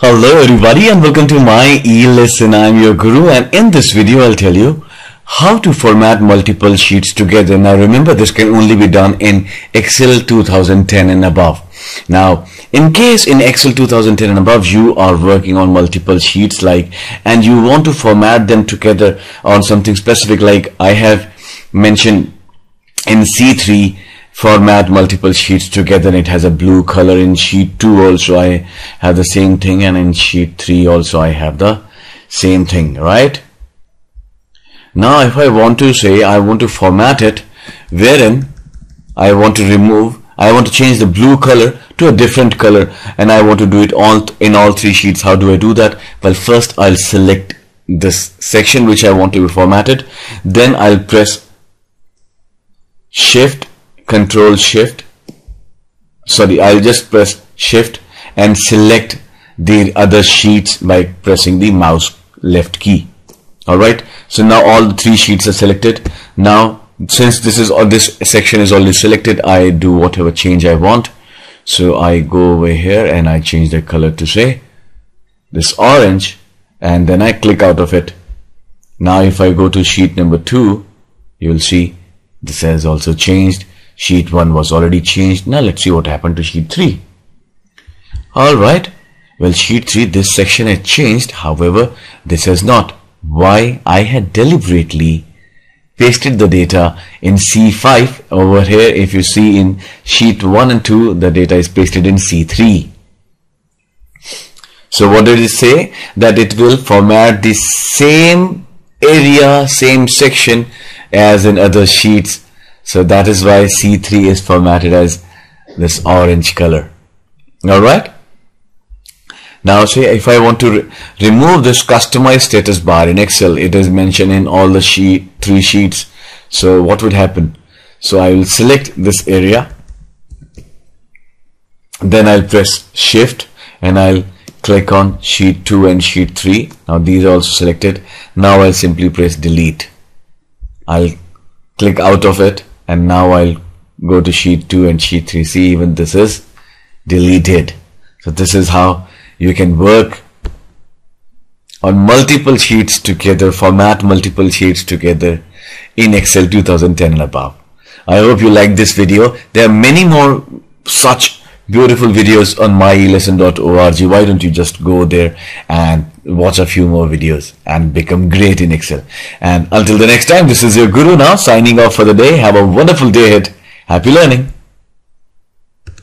Hello everybody and welcome to my e-lesson. I'm your guru and in this video I'll tell you how to format multiple sheets together. Now remember this can only be done in Excel 2010 and above. Now in case in Excel 2010 and above you are working on multiple sheets like and you want to format them together on something specific like I have mentioned in C3 format multiple sheets together it has a blue color in sheet 2 also. I have the same thing and in sheet 3 also I have the same thing right? Now if I want to say I want to format it wherein I want to remove I want to change the blue color to a different color and I want to do it all in all three sheets how do I do that? Well first I'll select this section which I want to be formatted. Then I'll press shift control shift. Sorry I'll just press shift and select the other sheets by pressing the mouse left key. Alright? So now all the three sheets are selected. Now since this is all this section is already selected I do whatever change I want. So I go over here and I change the color to say this orange and then I click out of it. Now if I go to sheet number two you'll see this has also changed sheet 1 was already changed. Now let's see what happened to sheet 3 alright well sheet 3 this section has changed. However this has not. Why? I had deliberately pasted the data in C5 over here if you see in sheet 1 and 2 the data is pasted in C3 so what did it say? That it will format the same area same section as in other sheets so that is why C3 is formatted as this orange color. Alright. Now say if I want to re remove this customized status bar in Excel, it is mentioned in all the sheet, three sheets. So what would happen? So I will select this area. Then I'll press shift and I'll click on sheet 2 and sheet 3. Now these are also selected. Now I'll simply press delete. I'll click out of it and now I'll go to sheet 2 and sheet 3 see even this is deleted. So this is how you can work on multiple sheets together format multiple sheets together in Excel 2010 and above. I hope you like this video. There are many more such beautiful videos on myelesson.org why don't you just go there and watch a few more videos and become great in excel. And until the next time this is your guru now signing off for the day. Have a wonderful day ahead. Happy learning